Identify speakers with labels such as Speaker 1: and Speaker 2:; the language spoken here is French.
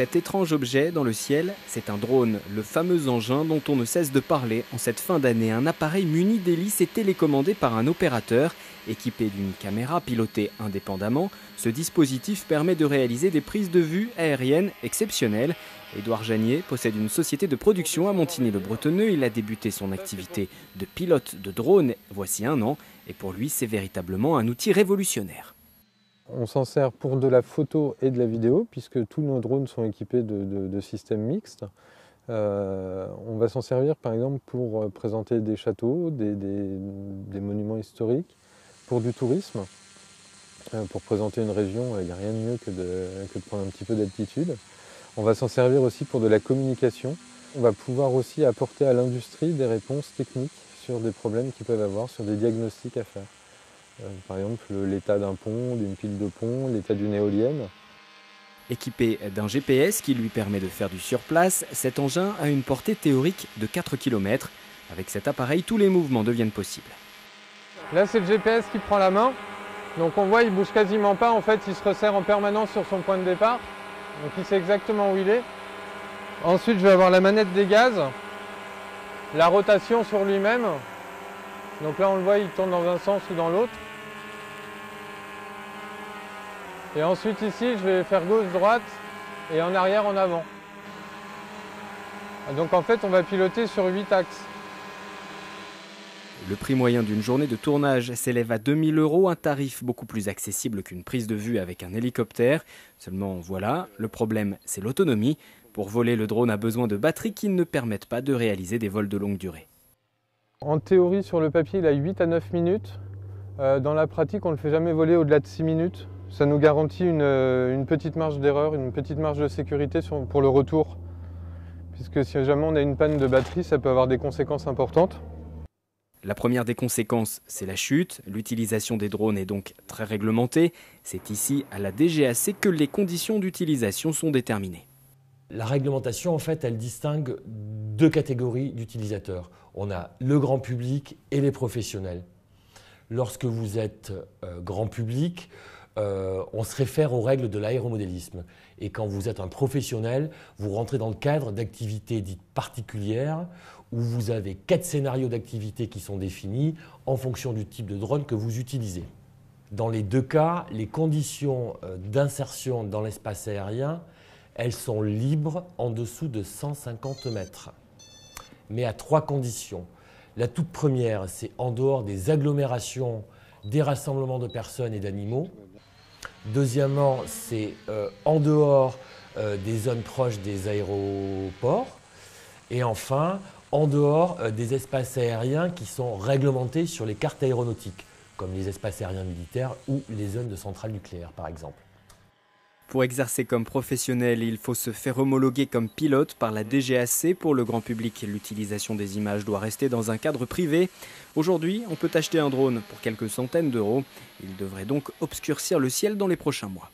Speaker 1: Cet étrange objet dans le ciel, c'est un drone, le fameux engin dont on ne cesse de parler en cette fin d'année. Un appareil muni d'hélices et télécommandé par un opérateur. Équipé d'une caméra pilotée indépendamment, ce dispositif permet de réaliser des prises de vue aériennes exceptionnelles. Édouard Janier possède une société de production à Montigny-le-Bretonneux. Il a débuté son activité de pilote de drone voici un an et pour lui c'est véritablement un outil révolutionnaire.
Speaker 2: On s'en sert pour de la photo et de la vidéo, puisque tous nos drones sont équipés de, systèmes mixtes. Euh, on va s'en servir par exemple pour euh, présenter des châteaux, des, monuments historiques, pour du tourisme. Euh, pour présenter une région, il n'y a rien de mieux que de, prendre un petit peu d'altitude. On va s'en servir aussi pour de la communication. On va pouvoir aussi apporter à l'industrie des réponses techniques sur des problèmes qu'ils peuvent avoir, sur des diagnostics à faire. Euh, par exemple, l'état d'un pont, d'une pile de pont, l'état d'une éolienne.
Speaker 1: Équipé d'un GPS qui lui permet de faire du surplace, cet engin a une portée théorique de 4 km. Avec cet appareil, tous les mouvements deviennent possibles.
Speaker 2: Là, c'est le GPS qui prend la main. Donc on voit, il bouge quasiment pas. En fait, il se resserre en permanence sur son point de départ. Donc il sait exactement où il est. Ensuite, je vais avoir la manette des gaz, la rotation sur lui-même. Donc là, on le voit, il tourne dans un sens ou dans l'autre. Et ensuite ici, je vais faire gauche-droite et en arrière, en avant. Donc en fait, on va piloter sur 8 axes.
Speaker 1: Le prix moyen d'une journée de tournage s'élève à 2000 euros, un tarif beaucoup plus accessible qu'une prise de vue avec un hélicoptère. Seulement voilà, le problème c'est l'autonomie. Pour voler, le drone a besoin de batteries qui ne permettent pas de réaliser des vols de longue durée.
Speaker 2: En théorie, sur le papier, il a 8 à 9 minutes. Euh, dans la pratique, on ne le fait jamais voler au-delà de 6 minutes. Ça nous garantit euh, une, petite marge d'erreur, une petite marge de sécurité pour le retour. Puisque si jamais on a une panne de batterie, ça peut avoir des conséquences importantes.
Speaker 1: La première des conséquences, c'est la chute. L'utilisation des drones est donc très réglementée. C'est ici, à la DGAC, que les conditions d'utilisation sont déterminées.
Speaker 3: La réglementation, en fait, elle distingue deux catégories d'utilisateurs. On a le grand public et les professionnels. Lorsque vous êtes euh, grand public, euh, on se réfère aux règles de l'aéromodélisme. Et quand vous êtes un professionnel, vous rentrez dans le cadre d'activités dites particulières où vous avez quatre scénarios d'activité qui sont définis en fonction du type de drone que vous utilisez. Dans les deux cas, les conditions euh, d'insertion dans l'espace aérien, elles sont libres en dessous de 150 mètres. Mais à trois conditions. La toute première, c'est en dehors des agglomérations, des rassemblements de personnes et d'animaux. Deuxièmement, c'est euh, en dehors euh, des zones proches des aéroports. Et enfin, en dehors euh, des espaces aériens qui sont réglementés sur les cartes aéronautiques, comme les espaces aériens militaires ou les zones de centrales nucléaires, par exemple.
Speaker 1: Pour exercer comme professionnel, il faut se faire homologuer comme pilote par la DGAC. Pour le grand public, l'utilisation des images doit rester dans un cadre privé. Aujourd'hui, on peut acheter un drone pour quelques centaines d'euros. Il devrait donc obscurcir le ciel dans les prochains mois.